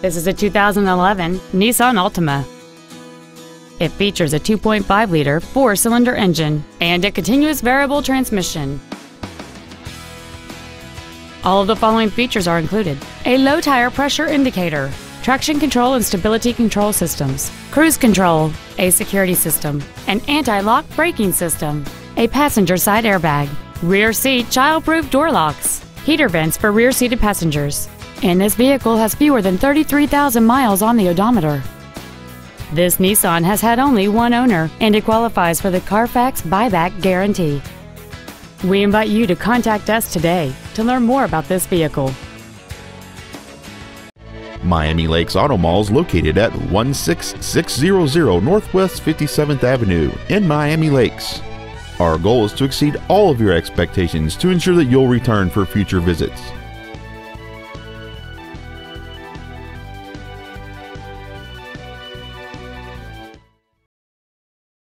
This is a 2011 Nissan Altima. It features a 2.5-liter four-cylinder engine and a continuous variable transmission. All of the following features are included. A low tire pressure indicator, traction control and stability control systems, cruise control, a security system, an anti-lock braking system, a passenger side airbag, rear seat child-proof door locks, heater vents for rear-seated passengers, and this vehicle has fewer than 33,000 miles on the odometer. This Nissan has had only one owner and it qualifies for the Carfax buyback guarantee. We invite you to contact us today to learn more about this vehicle. Miami Lakes Auto Mall is located at 16600 Northwest 57th Avenue in Miami Lakes. Our goal is to exceed all of your expectations to ensure that you'll return for future visits.